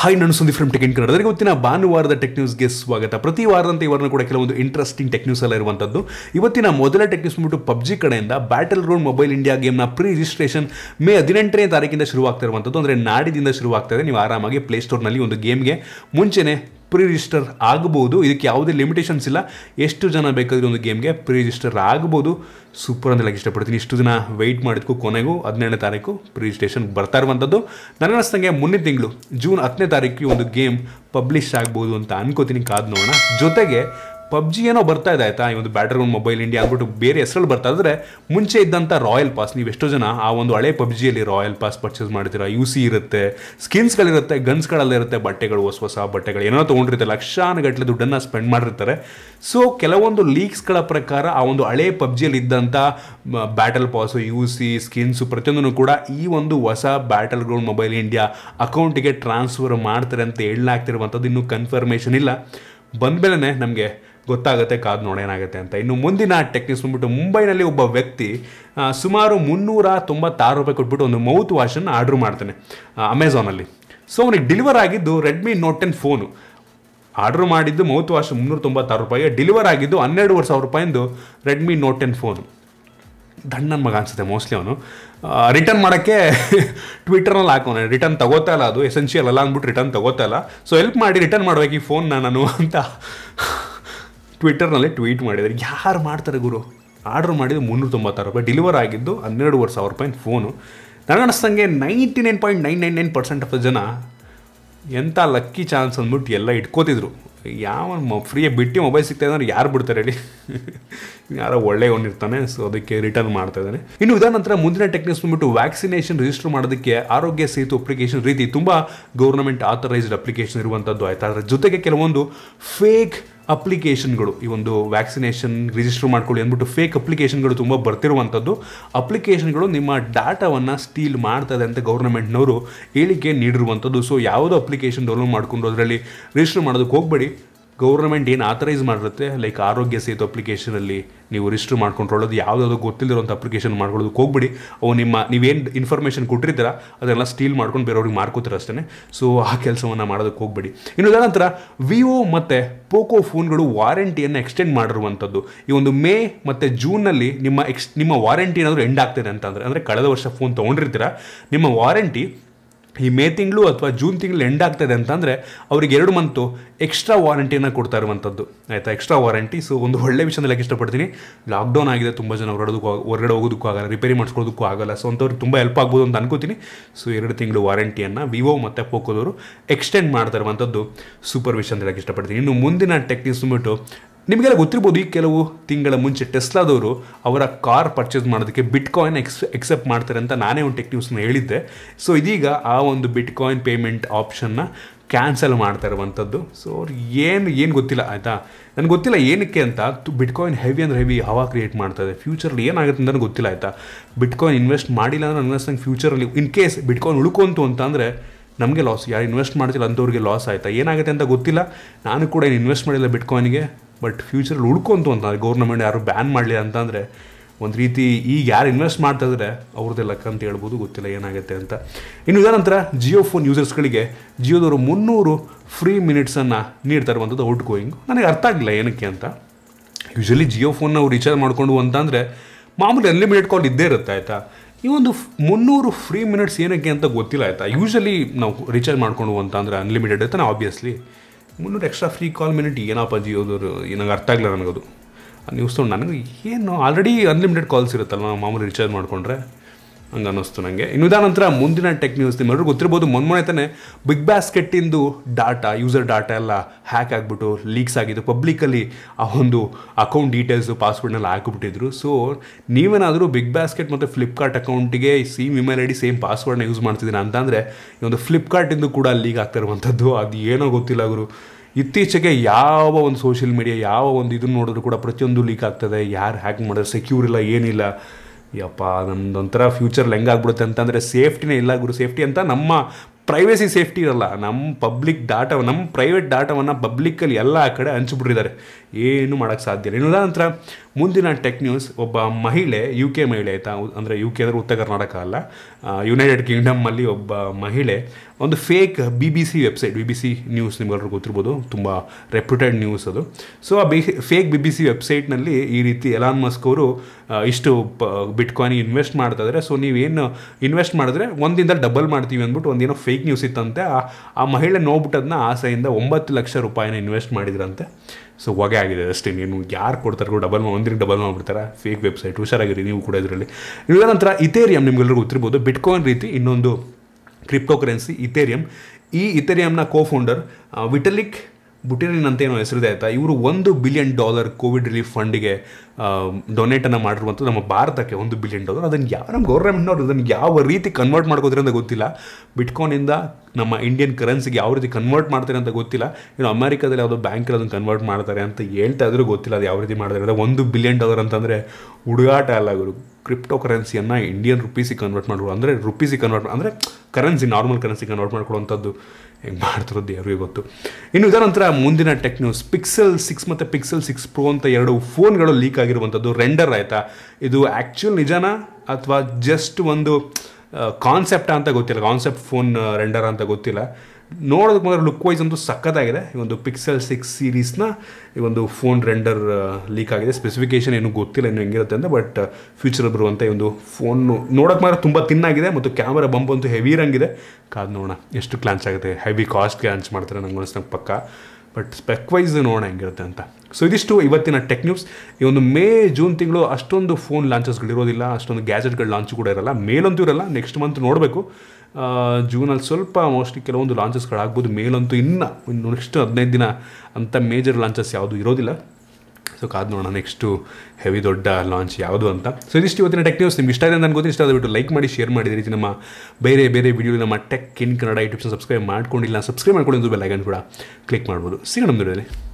Hi ನಾನು ಸುದ್ದಿ from tech Kannada ಅದರಿಗೆ ಇವತ್ತಿನ ಭಾನುವಾರದ ಟೆಕ್ ನ್ಯೂಸ್ಗೆ ಸ್ವಾಗತ. ಪ್ರತಿ ವಾರದಂತೆ ಇವರನ್ನು ಕೂಡ ಕೆಲವೊಂದು ಇಂಟ್ರೆಸ್ಟಿಂಗ್ ಟೆಕ್ ನ್ಯೂಸ್ ಎಲ್ಲ ಇರುವಂಥದ್ದು ಇವತ್ತಿನ ಮೊದಲ ಟೆಕ್ ನ್ಯೂಸ್ ಬಿಟ್ಟು ಪಬ್ಜಿ ಕಡೆಯಿಂದ ಬ್ಯಾಟಲ್ ರೋಡ್ ಮೊಬೈಲ್ ಇಂಡಿಯಾ ಗೇಮ್ನ ಪ್ರೀ ರಿಜಿಸ್ಟ್ರೇಷನ್ ಮೇ ಹದಿನೆಂಟನೇ ತಾರೀಕಿಂದ ಶುರುವಾಗ್ತಾ ಇರುವಂಥದ್ದು ಅಂದರೆ ನಾಡಿದಿಂದ ಶುರುವಾಗ್ತಾ ಇದೆ. ನೀವು ಆರಾಮಾಗಿ ಪ್ಲೇಸ್ಟೋರ್ನಲ್ಲಿ ಒಂದು ಗೇಮ್ಗೆ ಮುಂಚೆನೇ ಪ್ರೀ ರಿಜಿಸ್ಟರ್ ಆಗ್ಬೋದು. ಇದಕ್ಕೆ ಯಾವುದೇ ಲಿಮಿಟೇಷನ್ಸ್ ಇಲ್ಲ. ಎಷ್ಟು ಜನ ಬೇಕಾದ್ರೆ ಒಂದು ಗೇಮ್ಗೆ ಪ್ರೀ ರಿಜಿಸ್ಟರ್ ಆಗ್ಬೋದು. ಸೂಪರ್ ಅಂತ ಇಷ್ಟಪಡ್ತೀನಿ. ಇಷ್ಟು ದಿನ ವೆಯ್ಟ್ ಮಾಡಿದ್ಕು ಕೊನೆಗೂ ಹದಿನೇಳನೇ ತಾರೀಕು ಪ್ರೀ ರಿಜಿಸ್ಟ್ರೇಷನ್ ಬರ್ತಾ ಇರುವಂಥದ್ದು. ನನಗನ್ನಿಸ್ತಂಗೆ ಮುಂದಿನ ತಿಂಗಳು ಜೂನ್ ಹತ್ತನೇ ತಾರೀಕು ಒಂದು ಗೇಮ್ ಪಬ್ಲಿಷ್ ಆಗ್ಬೋದು ಅಂತ ಅನ್ಕೋತೀನಿ. ಕಾದು ನೋಡೋಣ. ಜೊತೆಗೆ ಪಬ್ಜಿ ಏನೋ ಬರ್ತಾ ಇದೆ ಆಯ್ತಾ? ಈ ಒಂದು ಬ್ಯಾಟರ್ ಗ್ರೌಂಡ್ ಮೊಬೈಲ್ ಇಂಡಿಯಾ ಅಂದ್ಬಿಟ್ಟು ಬೇರೆ ಹೆಸರಲ್ಲಿ ಬರ್ತಾ ಇದ್ರೆ ಮುಂಚೆ ಇದ್ದಂಥ ರಾಯಲ್ ಪಾಸ್ ನೀವು ಎಷ್ಟೋ ಜನ ಆ ಒಂದು ಹಳೆ ಪಬ್ಜಿಯಲ್ಲಿ ರಾಯಲ್ ಪಾಸ್ ಪರ್ಚೇಸ್ ಮಾಡ್ತೀರಾ? ಯು ಸಿ ಇರುತ್ತೆ ಸ್ಕಿನ್ಸ್ಗಳಿರುತ್ತೆ ಗನ್ಸ್ಗಳಲ್ಲಿರುತ್ತೆ ಬಟ್ಟೆಗಳು, ಹೊಸ ಹೊಸ ಬಟ್ಟೆಗಳು. ಏನೋ ತೊಗೊಂಡಿರ್ತಾರೆ ಲಕ್ಷಾನುಗಟ್ಟಲೆ ದುಡ್ಡನ್ನು ಸ್ಪೆಂಡ್ ಮಾಡಿರ್ತಾರೆ. ಸೊ ಕೆಲವೊಂದು ಲೀಕ್ಸ್ಗಳ ಪ್ರಕಾರ ಆ ಒಂದು ಹಳೆ ಪಬ್ಜಿಯಲ್ಲಿ ಇದ್ದಂಥ battle pass U C skins ಪ್ರತಿಯೊಂದನ್ನು ಕೂಡ ಈ ಒಂದು ಹೊಸ ಬ್ಯಾಟಲ್ ಗ್ರೌಂಡ್ ಮೊಬೈಲ್ ಇಂಡಿಯಾ ಅಕೌಂಟಿಗೆ ಟ್ರಾನ್ಸ್ಫರ್ ಮಾಡ್ತಾರೆ ಅಂತ ಹೇಳಲಾಗ್ತಿರುವಂಥದ್ದು ಇನ್ನೂ ಕನ್ಫರ್ಮೇಷನ್ ಇಲ್ಲ. ಬಂದಮೇಲೆ ನಮಗೆ ಗೊತ್ತಾಗುತ್ತೆ, ಕಾದು ನೋಡೇನಾಗುತ್ತೆ ಅಂತ. ಇನ್ನು ಮುಂದಿನ ಟೆಕ್ನಿಕ್ಸ್ ಬಂದ್ಬಿಟ್ಟು ಮುಂಬೈನಲ್ಲಿ ಒಬ್ಬ ವ್ಯಕ್ತಿ ಸುಮಾರು ಮುನ್ನೂರ ತೊಂಬತ್ತಾರು ರೂಪಾಯಿ ಕೊಟ್ಬಿಟ್ಟು ಒಂದು ಮೌತ್ ವಾಶನ್ನು ಆರ್ಡ್ರ್ ಮಾಡ್ತಾನೆ ಅಮೆಝಾನಲ್ಲಿ ಸೊ ಅವನಿಗೆ ಡೆಲಿವರ್ ಆಗಿದ್ದು Redmi Note ten phone order ಮಾಡಿದ್ದು ಮೌತ್ ವಾಶ್ ಮುನ್ನೂರ ತೊಂಬತ್ತಾರು ರೂಪಾಯಿಗೆ ಡೆಲಿವರ್ ಆಗಿದ್ದು ಹನ್ನೆರಡುವರೆ ಸಾವಿರ ರೂಪಾಯಿಂದು ರೆಡ್ಮಿ ನೋಟ್ ಟೆನ್ ಫೋನು ದಣ್ಣನ ಮಗ ಅನಿಸುತ್ತೆ ಮೋಸ್ಟ್ಲಿ ಅವನು. ರಿಟರ್ನ್ ಮಾಡೋಕ್ಕೆ ಟ್ವಿಟರ್ನಲ್ಲಿ ಹಾಕೋನೆ. ರಿಟರ್ನ್ ತಗೋತಾ ಇಲ್ಲ ಅದು ಎಸೆನ್ಷಿಯಲ್ ಅಲ್ಲ ಅಂದ್ಬಿಟ್ಟು ರಿಟರ್ನ್ ತಗೋತಾ ಇಲ್ಲ. ಸೊ ಹೆಲ್ಪ್ ಮಾಡಿ ರಿಟರ್ನ್ ಮಾಡಬೇಕು ಈ ಫೋನ್ನ ನಾನು ಅಂತ. ಟ್ವಿಟರ್ನಲ್ಲಿ ಟ್ವೀಟ್ ಮಾಡಿದ್ದಾರೆ. ಯಾರು ಮಾಡ್ತಾರೆ ಗುರು? ಆರ್ಡ್ರ್ ಮಾಡಿದ್ದು ಮುನ್ನೂರ ತೊಂಬತ್ತಾರು ರೂಪಾಯಿ. ಡೆಲಿವರ್ ಆಗಿದ್ದು ಹನ್ನೆರಡುವರೆ ಸಾವಿರ ರೂಪಾಯಿ phone ನನಗನ್ನಿಸ್ತಂಗೆ ninety nine point nine nine nine percent of the ಜನ ಎಂಥ ಲಕ್ಕಿ ಚಾನ್ಸ್ ಅಂದ್ಬಿಟ್ಟು ಎಲ್ಲ ಇಟ್ಕೋತಿದ್ರು. ಯಾವ ಫ್ರೀಯಾಗಿ ಬಿಟ್ಟು ಮೊಬೈಲ್ ಸಿಗ್ತಾ ಅಂದ್ರೆ ಯಾರು ಬಿಡ್ತಾರೆ ಹೇಳಿ? ಯಾರೋ ಒಳ್ಳೆಯವನಿರ್ತಾನೆ ಸೊ ಅದಕ್ಕೆ ರಿಟರ್ನ್ ಮಾಡ್ತಾ ಇದ್ದಾನೆ. ಇನ್ನು ಇದಾದ ನಂತರ ಮುಂದಿನ ಟೆಕ್ನಿಕ್ಸ್ ಬಂದ್ಬಿಟ್ಟು ವ್ಯಾಕ್ಸಿನೇಷನ್ ರಿಜಿಸ್ಟರ್ ಮಾಡೋದಕ್ಕೆ ಆರೋಗ್ಯ ಸೇತು ಅಪ್ಲಿಕೇಶನ್ ರೀತಿ. ತುಂಬ ಗೌರ್ಮೆಂಟ್ ಆಥರೈಸ್ಡ್ ಅಪ್ಲಿಕೇಶನ್ ಇರುವಂಥದ್ದು ಆಯ್ತಾ. ಅದರ ಜೊತೆಗೆ ಕೆಲವೊಂದು ಫೇಕ್ ಅಪ್ಲಿಕೇಶನ್ಗಳು, ಈ ಒಂದು ವ್ಯಾಕ್ಸಿನೇಷನ್ ರಿಜಿಸ್ಟರ್ ಮಾಡ್ಕೊಳ್ಳಿ ಅಂದ್ಬಿಟ್ಟು ಫೇಕ್ ಅಪ್ಲಿಕೇಶನ್ಗಳು ತುಂಬ ಬರ್ತಿರುವಂಥದ್ದು. ಅಪ್ಲಿಕೇಶನ್ಗಳು ನಿಮ್ಮ ಡಾಟಾವನ್ನು ಸ್ಟೀಲ್ ಮಾಡ್ತದೆ ಅಂತ ಗೌರ್ಮೆಂಟ್ನವರು ಹೇಳಿಕೆ ನೀಡಿರುವಂಥದ್ದು. ಸೊ ಯಾವುದೋ ಅಪ್ಲಿಕೇಶನ್ ಡೌನ್ಲೋಡ್ ಮಾಡ್ಕೊಂಡು ಅದರಲ್ಲಿ ರಿಜಿಸ್ಟರ್ ಮಾಡೋದಕ್ಕೆ ಹೋಗಬೇಡಿ. ಗೌರ್ಮೆಂಟ್ ಏನು ಆಥರೈಸ್ ಮಾಡಿರುತ್ತೆ? ಲೈಕ್ ಆರೋಗ್ಯ ಸೇತು ಅಪ್ಲಿಕೇಶನಲ್ಲಿ ನೀವು ರಿಜಿಸ್ಟರ್ ಮಾಡ್ಕೊಂಡ್ಕೊಳ್ಳೋದು ಯಾವುದಾದ್ರು ಗೊತ್ತಿಲ್ಲದಿರೋಂಥ ಅಪ್ಲಿಕೇಶನ್ ಮಾಡ್ಕೊಳ್ಳೋದಕ್ಕೆ ಹೋಗ್ಬಿಡಿ. ಅವು ನಿಮ್ಮ, ನೀವೇನು ಇನ್ಫಾರ್ಮೇಷನ್ ಕೊಟ್ಟಿರ್ತೀರ ಅದೆಲ್ಲ ಸ್ಟೀಲ್ ಮಾಡ್ಕೊಂಡು ಬೇರೆಯವ್ರಿಗೆ ಮಾರ್ಕೋತಾರೆ ಅಷ್ಟೇ ಸೊ ಆ ಕೆಲಸವನ್ನು ಮಾಡೋದಕ್ಕೆ ಹೋಗ್ಬೇಡಿ. ಇನ್ನು ನಂತರ ವಿವೋ ಮತ್ತು ಪೋಕೋ ಫೋನ್ಗಳು ವಾರಂಟಿಯನ್ನು ಎಕ್ಸ್ಟೆಂಡ್ ಮಾಡಿರುವಂಥದ್ದು. ಈ ಒಂದು ಮೇ ಮತ್ತು ಜೂನ್ನಲ್ಲಿ ನಿಮ್ಮ ಎಕ್ಸ್ ನಿಮ್ಮ ವಾರಂಟಿ ಏನಾದರೂ ಎಂಡ್ ಆಗ್ತಿದೆ ಅಂತಂದರೆ, ಅಂದರೆ ಕಳೆದ ವರ್ಷ ಫೋನ್ ತೊಗೊಂಡಿರ್ತೀರ, ನಿಮ್ಮ ವಾರಂಟಿ ಈ ಮೇ ತಿಂಗಳು ಅಥವಾ ಜೂನ್ ತಿಂಗಳು ಎಂಡ್ ಆಗ್ತದೆ ಅಂತಂದರೆ ಅವ್ರಿಗೆ ಎರಡು ಮಂತು ಎಕ್ಸ್ಟ್ರಾ ವಾರಂಟಿನ ಕೊಡ್ತಾ ಇರುವಂಥದ್ದು ಆಯಿತಾ? ಎಕ್ಸ್ಟ್ರಾ ವಾರಂಟಿ ಸೊ ಒಂದು ಒಳ್ಳೆ ವಿಷಯದಲ್ಲಿ ಇಷ್ಟಪಡ್ತೀನಿ. ಲಾಕ್ಡೌನ್ ಆಗಿದೆ, ತುಂಬ ಜನ ಹೊರಡೋದಕ್ಕೂ ಹೊರಗಡೆ ಹೋಗೋದಕ್ಕೂ ಆಗಲ್ಲ ರಿಪೇರಿ ಮಾಡಿಸ್ಕೊಳ್ಳೋದಕ್ಕೂ ಆಗಲ್ಲ. ಸೊ ಅಂಥವ್ರಿಗೆ ತುಂಬ ಹೆಲ್ಪ್ ಆಗ್ಬೋದು ಅಂತ ಅನ್ಕೋತೀನಿ. ಸೊ ಎರಡು ತಿಂಗಳು ವಾರಂಟಿಯನ್ನು ವಿವೋ ಮತ್ತು ಪೋಕೋದವರು ಎಕ್ಸ್ಟೆಂಡ್ ಮಾಡ್ತಾ ಇರುವಂಥದ್ದು ಸೂಪರ್ ವಿಷಯ ಅಂತ ಹೇಳಕ್ಕೆ ಇಷ್ಟಪಡ್ತೀನಿ. ಇನ್ನು ಮುಂದಿನ ಟೆಕ್ನಿಕ್ಸ್ ಬಂದ್ಬಿಟ್ಟು ನಿಮಗೆಲ್ಲ ಗೊತ್ತಿರ್ಬೋದು ಈ ಕೆಲವು ತಿಂಗಳ ಮುಂಚೆ ಟೆಸ್ಲಾದವರು ಅವರ ಕಾರ್ ಪರ್ಚೇಸ್ ಮಾಡೋದಕ್ಕೆ ಬಿಟ್ ಕಾಯಿನ್ ಎಕ್ಸ್ ಎಕ್ಸೆಪ್ಟ್ ಮಾಡ್ತಾರೆ ಅಂತ ನಾನೇ ಒಂದು ಟೆಕ್ ನ್ಯೂಸ್ನ ಹೇಳಿದ್ದೆ. ಸೊ ಇದೀಗ ಆ ಒಂದು ಬಿಟ್ಕಾಯಿನ್ ಪೇಮೆಂಟ್ ಆಪ್ಷನ್ನ ಕ್ಯಾನ್ಸಲ್ ಮಾಡ್ತಾ ಇರುವಂಥದ್ದು. ಸೊ ಅವ್ರು ಏನು ಏನು ಗೊತ್ತಿಲ್ಲ, ಆಯಿತಾ? ನನಗೆ ಗೊತ್ತಿಲ್ಲ ಏನಕ್ಕೆ ಅಂತ ಬಿಟ್ ಕಾಯಿನ್ ಹೆವಿ ಅಂದರೆ ಹೆವಿ ಹವಾ ಕ್ರಿಯೇಟ್ ಮಾಡ್ತದೆ ಫ್ಯೂಚರಲ್ಲಿ ಏನಾಗುತ್ತೆ ಅಂತ ಗೊತ್ತಿಲ್ಲ, ಆಯಿತಾ? ಬಿಟ್ ಕಾಯಿನ್ ಇನ್ವೆಸ್ಟ್ ಮಾಡಿಲ್ಲ ಅಂದರೆ ನನಗೆ ಫ್ಯೂಚರಲ್ಲಿ ಇನ್ ಕೇಸ್ ಬಿಟ್ಕಾಯಿನ್ ಉಳ್ಕೊಂತು ಅಂತ ಅಂದರೆ ನಮಗೆ ಲಾಸ್ ಯಾರು ಇನ್ವೆಸ್ಟ್ ಮಾಡ್ತಿಲ್ಲ ಅಂಥವ್ರಿಗೆ ಲಾಸ್ ಆಯಿತಾ? ಏನಾಗುತ್ತೆ ಅಂತ ಗೊತ್ತಿಲ್ಲ. ನಾನು ಕೂಡ ಏನು ಇನ್ವೆಸ್ಟ್ ಮಾಡಿಲ್ಲ ಬಿಟ್ ಕಾಯಿನ್ಗೆ ಬಟ್ ಫ್ಯೂಚರಲ್ಲಿ ಉಳ್ಕೊಂತು ಅಂತ ಗೌರ್ಮೆಂಟ್ ಯಾರು ಬ್ಯಾನ್ ಮಾಡಲಿ ಅಂತಂದರೆ ಒಂದು ರೀತಿ ಈಗ ಯಾರು ಇನ್ವೆಸ್ಟ್ ಮಾಡ್ತಾ ಇದ್ರೆ ಅವ್ರದ್ದೇ ಅಂತ ಹೇಳ್ಬೋದು, ಗೊತ್ತಿಲ್ಲ ಏನಾಗುತ್ತೆ ಅಂತ. ಇನ್ನು ಇದರ ನಂತರ ಜಿಯೋ ಫೋನ್ ಯೂಸರ್ಸ್ಗಳಿಗೆ ಜಿಯೋದವರು ಮುನ್ನೂರು ಫ್ರೀ ಮಿನಿಟ್ಸನ್ನು ನೀಡ್ತಾ ಇರುವಂಥದ್ದು ಔಟ್ ಗೋಯಿಂಗ್ ನನಗೆ ಅರ್ಥ ಆಗಲಿಲ್ಲ ಏನಕ್ಕೆ ಅಂತ. ಯೂಶಲಿ ಜಿಯೋ ಫೋನ್ ನಾವು ರೀಚಾರ್ಜ್ ಮಾಡಿಕೊಂಡು ಅಂತಂದರೆ ಮಾಮೂಲಿ ಅನ್ಲಿಮಿಟೆಡ್ ಕಾಲ್ ಇದ್ದೇ ಇರುತ್ತೆ, ಆಯಿತಾ? ಈ ಒಂದು ಮುನ್ನೂರು ಫ್ರೀ ಮಿನಿಟ್ಸ್ ಏನಕ್ಕೆ ಅಂತ ಗೊತ್ತಿಲ್ಲ, ಆಯಿತಾ? ಯೂಶಲಿ ನಾವು ರೀಚಾರ್ಜ್ ಮಾಡ್ಕೊಂಡು ಅಂತ ಅಂದರೆ ಅನ್ಲಿಮಿಟೆಡ್ ಇರ್ತಾನೆ ಆಬ್ವಿಯಸ್ಲಿ ಮುನ್ನೂರು ಎಕ್ಸ್ಟ್ರಾ ಫ್ರೀ ಕಾಲ್ ಮಿನಿಟ್ ಏನಪ್ಪ ಜಿಯೋದವರು ನನಗೆ ಅರ್ಥ ಆಗಲಿಲ್ಲ ನನಗದು. ನ್ಯೂಸ್ ತೊಗೊಂಡು ನನಗೆ ಏನು ಆಲ್ರೆಡಿ ಅನ್ಲಿಮಿಟೆಡ್ ಕಾಲ್ಸ್ ಇರುತ್ತಲ್ಲ, ಮಾಮೂಲಿ ರೀಚಾರ್ಜ್ ಮಾಡಿಕೊಂಡ್ರೆ. ಹಂಗೆ ಅನ್ನಿಸ್ತು ನನಗೆ ನಂತರ ಮುಂದಿನ ಟೆಕ್ ನ್ಯೂಸ್ ನಿಮ್ಮೆಲ್ಲರೂ ಗೊತ್ತಿರ್ಬೋದು ಮೊನ್ನೆ ತಾನೆ ಬಿಗ್ ಬ್ಯಾಸ್ಕೆಟ್ಟಿಂದು ಡಾಟಾ ಯೂಸರ್ ಡಾಟಾ ಎಲ್ಲ ಹ್ಯಾಕ್ ಆಗಿಬಿಟ್ಟು ಲೀಕ್ಸ್ ಆಗಿದ್ದು ಪಬ್ಲಿಕಲ್ಲಿ ಆ ಒಂದು ಅಕೌಂಟ್ ಡೀಟೇಲ್ಸು ಪಾಸ್ವರ್ಡ್ನೆಲ್ಲ ಹಾಕಿಬಿಟ್ಟಿದ್ರು. ಸೊ ನೀವೇನಾದರೂ ಬಿಗ್ ಬ್ಯಾಸ್ಕೆಟ್ ಮತ್ತು ಫ್ಲಿಪ್ಕಾರ್ಟ್ ಅಕೌಂಟಿಗೆ same email I D same ಪಾಸ್ವರ್ಡ್ನ use ಮಾಡ್ತಿದ್ದೀರಾ ಅಂತಂದರೆ ಈ ಒಂದು ಫ್ಲಿಪ್ಕಾರ್ಟಿಂದು ಕೂಡ ಲೀಕ್ ಆಗ್ತಾ ಇರುವಂಥದ್ದು ಅದು ಏನೋ ಗೊತ್ತಿಲ್ಲ ಗುರು. ಇತ್ತೀಚೆಗೆ ಯಾವ ಒಂದು ಸೋಷಿಯಲ್ ಮೀಡಿಯಾ ಯಾವ ಒಂದು ಇದನ್ನು ನೋಡಿದ್ರು ಕೂಡ ಪ್ರತಿಯೊಂದು ಲೀಕ್ ಆಗ್ತದೆ. ಯಾರು ಹ್ಯಾಕ್ ಮಾಡಿದ್ರೆ? ಸೆಕ್ಯೂರ್ ಇಲ್ಲ, ಏನಿಲ್ಲ. ಯಪ್ಪ ನಮ್ದೊಂಥರ ಫ್ಯೂಚರ್ಲಿ ಹೆಂಗಾಗ್ಬಿಡುತ್ತೆ ಅಂತಂದರೆ ಸೇಫ್ಟಿನೇ ಇಲ್ಲ ಗುರು ಸೇಫ್ಟಿ ಅಂತ ನಮ್ಮ ಪ್ರೈವೇಸಿ ಸೇಫ್ಟಿ ಇರಲ್ಲ. ನಮ್ಮ ಪಬ್ಲಿಕ್ ಡಾಟಾ ನಮ್ಮ ಪ್ರೈವೇಟ್ ಡಾಟಾವನ್ನು ಪಬ್ಲಿಕ್ಕಲ್ಲಿ ಎಲ್ಲ ಕಡೆ ಹಂಚಿಬಿಟ್ಟಿದ್ದಾರೆ. ಏನು ಮಾಡೋಕ್ಕೆ ಸಾಧ್ಯ ಇಲ್ಲ. ನಂತರ ಮುಂದಿನ ಟೆಕ್ ನ್ಯೂಸ್ ಒಬ್ಬ ಮಹಿಳೆ ಯು ಕೆ ಮಹಿಳೆ ಆಯಿತಾ? ಅಂದರೆ ಯು ಕೆ ಅಂದರೆ ಉತ್ತರ ಕರ್ನಾಟಕ ಅಲ್ಲ. ಯುನೈಟೆಡ್ ಕಿಂಗ್ಡಮ್ಮಲ್ಲಿ ಒಬ್ಬ ಮಹಿಳೆ, ಒಂದು fake B B C website B B C news ನಿಮ್ಗೆಲ್ಲರೂ ಗೊತ್ತಿರ್ಬೋದು. ತುಂಬ ರೆಪ್ಯೂಟೆಡ್ ನ್ಯೂಸ್ ಅದು. ಸೊ ಆ B fake B B C ವೆಬ್ಸೈಟ್ನಲ್ಲಿ ಈ ರೀತಿ ಎಲಾನ್ ಮಸ್ಕ್ ಅವರು ಇಷ್ಟು ಇಷ್ಟು ಬಿಟ್ಕಾಯಿನ್ ಇನ್ವೆಸ್ಟ್ ಮಾಡ್ತಾ ಇದ್ದಾರೆ ಸೊ ನೀವೇನು ಇನ್ವೆಸ್ಟ್ ಮಾಡಿದ್ರೆ ಒಂದಿಂದ ಡಬಲ್ ಮಾಡ್ತೀವಿ ಅಂದ್ಬಿಟ್ಟು ಒಂದೇನೋ ಫೇಕ್ ನ್ಯೂಸ್ ಇತ್ತಂತೆ. ಆ ಮಹಿಳೆ ನೋಡ್ಬಿಟ್ಟದನ್ನ ಆಸೆಯಿಂದ ಒಂಬತ್ತು ಲಕ್ಷ ರೂಪಾಯಿನ ಇನ್ವೆಸ್ಟ್ ಮಾಡಿದ್ರಂತೆ. ಸೊ ಹೊಗೆ ಆಗಿದೆ ಅಷ್ಟೇ. ನೀನು ಯಾರು ಕೊಡ್ತಾರೋ ಡಬಲ್ ಒಂದಿನ ಡಬಲ್ ಮಾಡ್ಬಿಡ್ತಾರೆ ಫೇಕ್ ವೆಬ್ಸೈಟ್ ಹುಷಾರಾಗಿರಿ ನೀವು ಕೂಡ ಇದರಲ್ಲಿ. ಇದರ ನಂತರ ಇಥೇರಿಯಂ ನಿಮ್ಗೆಲ್ಲರಿಗೂ ಗೊತ್ತಿರ್ಬೋದು. ಬಿಟ್ಕಾಯಿನ್ ರೀತಿ ಇನ್ನೊಂದು ಕ್ರಿಪ್ಟೋ ಕರೆನ್ಸಿ ಇಥೇರಿಯಂ ಈ ಇಥೇರಿಯಂನ ಕೋ ಫೌಂಡರ್ ವಿಟಲಿಕ್ ಬುಟಿರಿನ್ ಅಂತ ಏನೋ ಹೆಸರಿದೆ ಆಯ್ತಾ ಇವರು ಒಂದು ಬಿಲಿಯನ್ ಡಾಲರ್ ಕೋವಿಡ್ ರಿಲೀಫ್ ಫಂಡಿಗೆ ಡೊನೇಟನ್ನು ಮಾಡಿರುವಂಥದ್ದು ನಮ್ಮ ಭಾರತಕ್ಕೆ ಒಂದು ಬಿಲಿಯನ್ ಡಾಲರ್ ಅದನ್ನು ಯಾವ ನಮ್ಮ ಗೌರ್ಮೆಂಟ್ನವ್ರು ಅದನ್ನು ಯಾವ ರೀತಿ ಕನ್ವರ್ಟ್ ಮಾಡ್ಕೋತಾರೆ ಅಂತ ಗೊತ್ತಿಲ್ಲ. ಬಿಟ್ಕಾಯಿನಿಂದ ನಮ್ಮ ಇಂಡಿಯನ್ ಕರೆನ್ಸಿಗೆ ಯಾವ ರೀತಿ ಕನ್ವರ್ಟ್ ಮಾಡ್ತಾರೆ ಅಂತ ಗೊತ್ತಿಲ್ಲ. ಇನ್ನು ಅಮೆರಿಕಾದಲ್ಲಿ ಯಾವುದೋ ಬ್ಯಾಂಕಲ್ಲಿ ಅದನ್ನು ಕನ್ವರ್ಟ್ ಮಾಡ್ತಾರೆ ಅಂತ ಹೇಳ್ತಾ ಇದ್ರೂ ಗೊತ್ತಿಲ್ಲ ಅದು ಯಾವ ರೀತಿ ಮಾಡ್ತಾರೆ ಒಂದು ಬಿಲಿಯನ್ ಡಾಲರ್ ಅಂತಂದರೆ ಹುಡುಗಾಟ ಅಲ್ಲ ಗುರು. ಕ್ರಿಪ್ಟೋ ಕರೆನ್ಸಿಯನ್ನು ಇಂಡಿಯನ್ ರುಪೀಸಿಗೆ ಕನ್ವರ್ಟ್ ಮಾಡ್ಬೋದು ಅಂದರೆ ರುಪೀಸಿಗೆ ಕನ್ವರ್ಟ್ ಅಂದರೆ ಕರೆನ್ಸಿ ನಾರ್ಮಲ್ ಕರೆನ್ಸಿ ಕನ್ವರ್ಟ್ ಮಾಡ್ಕೊಳ್ಳೋವಂಥದ್ದು ಹೆಂಗೆ ಮಾಡ್ತಿರೋದು ಯಾರಿಗೂ ಗೊತ್ತು. ಇನ್ನು ಇದರ ನಂತರ ಮುಂದಿನ ಟೆಕ್ ನ್ಯೂಸ್ ಪಿಕ್ಸೆಲ್ ಸಿಕ್ಸ್ ಮತ್ತು ಪಿಕ್ಸೆಲ್ ಸಿಕ್ಸ್ ಪ್ರೋ ಅಂತ ಎರಡು ಫೋನ್ಗಳು ಲೀಕ್ ಆಗಿರುವಂಥದ್ದು ರೆಂಡರ್ ಆಯಿತಾ? ಇದು ಆ್ಯಕ್ಚುಲ್ ನಿಜನಾ ಅಥವಾ ಜಸ್ಟ್ ಒಂದು ಕಾನ್ಸೆಪ್ಟಾ ಅಂತ ಗೊತ್ತಿಲ್ಲ? ಕಾನ್ಸೆಪ್ಟ್ ಫೋನ್ ರೆಂಡರ್ ಅಂತ ಗೊತ್ತಿಲ್ಲ. ನೋಡೋದಕ್ಕೆ ಮಾತ್ರ ಲುಕ್ ವೈಸ್ ಅಂತೂ ಸಖತ್ತಾಗಿದೆ. ಈ ಒಂದು ಪಿಕ್ಸೆಲ್ ಸಿಕ್ಸ್ ಸೀರೀಸ್ನ ಈ ಒಂದು ಫೋನ್ ರೆಂಡರ್ ಲೀಕ್ ಆಗಿದೆ. ಸ್ಪೆಸಿಫಿಕೇಶನ್ ಏನು ಗೊತ್ತಿಲ್ಲ ಇನ್ನು ಹೆಂಗಿರುತ್ತೆ ಅಂತ ಬಟ್ ಫ್ಯೂಚರ್ ಬರುವಂಥ ಈ ಒಂದು ಫೋನು ನೋಡೋಕೆ ಮಾತ್ರ ತುಂಬ ತಿನ್ನಾಗಿದೆ ಮತ್ತು ಕ್ಯಾಮರಾ ಬಂಪ್ ಅಂತೂ ಹೆವಿ ರಂಗಿದೆ ಕಾದು ನೋಡೋಣ, ಎಷ್ಟು ಕ್ಲಾನ್ಸ್ ಆಗುತ್ತೆ. ಹೆವಿ ಕಾಸ್ಟ್ ಕ್ಲಾನ್ಸ್ ಮಾಡ್ತಾರೆ ನಂಗೆ ಅನಿಸ್ತಂಗೆ ಪಕ್ಕ. ಬಟ್ ಸ್ಪೆಕ್ ವೈಸ್ ನೋಡೋಣ ಹೆಂಗಿರುತ್ತೆ ಅಂತ. ಸೊ ಇದಿಷ್ಟು ಇವತ್ತಿನ ಟೆಕ್ ನ್ಯೂಸ್ ಈ ಒಂದು ಮೇ, ಜೂನ್ ತಿಂಗಳು ಅಷ್ಟೊಂದು ಫೋನ್ ಲಾಂಚಸ್ಗಳಿರೋದಿಲ್ಲ ಅಷ್ಟೊಂದು ಗ್ಯಾಜೆಟ್ಗಳು ಲಾಂಚ್ ಕೂಡ ಇರಲ್ಲ. ಮೇಲಂತೂ ಇರಲ್ಲ ನೆಕ್ಸ್ಟ್ ಮಂತ್ ನೋಡಬೇಕು. ಜೂನಲ್ಲಿ ಸ್ವಲ್ಪ ಮೋಸ್ಟ್ಲಿ ಕೆಲವೊಂದು ಲಾಂಚಸ್ಗಳಾಗ್ಬೋದು ಮೇಲಂತೂ ಇನ್ನು ಇನ್ನು ನೆಕ್ಸ್ಟ್ ಹದಿನೈದು ದಿನ ಅಂಥ ಮೇಜರ್ ಲಾಂಚಸ್ ಯಾವುದು ಇರೋದಿಲ್ಲ. ಸೊ ಕಾದ್ ನೋಡೋಣ, ನೆಕ್ಸ್ಟು ಹೆವಿ ದೊಡ್ಡ ಲಾಂಚ್ ಯಾವುದು ಅಂತ. ಸೊ ಇದಿಷ್ಟು ಇವತ್ತಿನ ಟೆಕ್ ನ್ಯೂಸ್ ನಿಮ್ಗೆ ಇಷ್ಟ ಇದೆ ಅಂತ ಗೊತ್ತಿಷ್ಟ ಇಷ್ಟ ಆದಬಿಟ್ಟು ಲೈಕ್ ಮಾಡಿ, ಶೇರ್ ಮಾಡಿ. ರೀತಿ ನಮ್ಮ ಬೇರೆ ಬೇರೆ ವೀಡಿಯೋ ನಮ್ಮ ಟೆಕ್ ಇನ್ ಕನ್ನಡ ಯೂಟ್ಯೂಬ್ನ ಸಬ್ಸ್ಕ್ರೈಬ್ ಮಾಡ್ಕೊಂಡಿಲ್ಲ ಸಬ್ಸ್ಕ್ರೈಬ್ ಮಾಡ್ಕೊಂಡಿದ್ದು ಬೆಲ್ ಐಕನ್ ಕೂಡ ಕ್ಲಿಕ್ ಮಾಡ್ಬೋದು. ಸಿಗೋಣ ಮುಂದೆ